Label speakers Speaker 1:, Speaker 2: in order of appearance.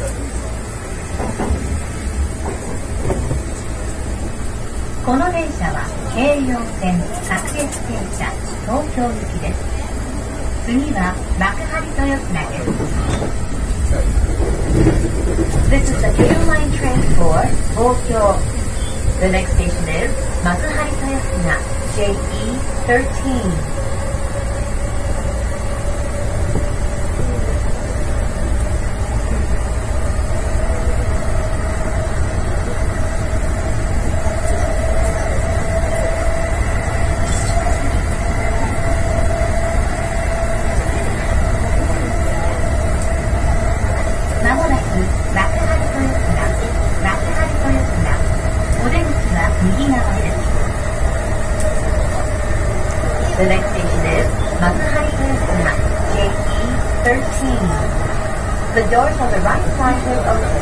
Speaker 1: この電車は京葉線各駅停車東京行きです次は幕張豊砂です This is the KO line train for 東京 The next station is 幕張豊砂 JE13 The next station is Makuhari Inazuma, JE13. The doors on the right side will open.